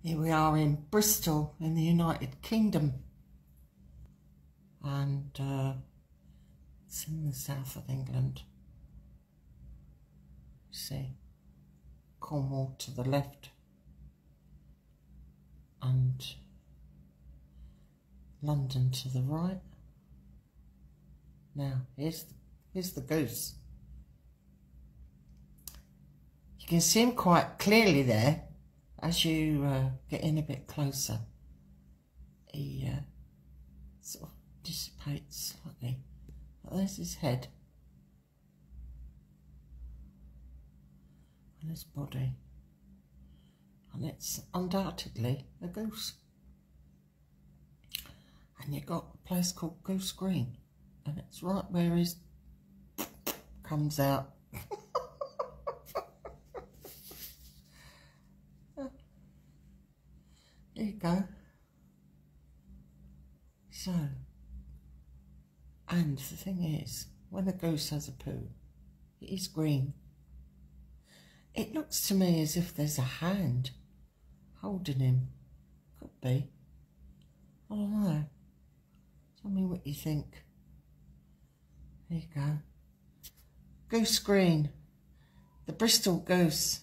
Here we are in Bristol in the United Kingdom. And uh, it's in the south of England. See, Cornwall to the left. And London to the right. Now, here's the, here's the goose. You can see him quite clearly there as you uh, get in a bit closer, he uh, sort of dissipates slightly. But there's his head and his body, and it's undoubtedly a goose. And you've got a place called Goose Green, and it's right where his comes out. There you go. So, and the thing is, when a goose has a poo, it is green. It looks to me as if there's a hand holding him. Could be. I don't know. Tell me what you think. There you go. Goose green. The Bristol goose.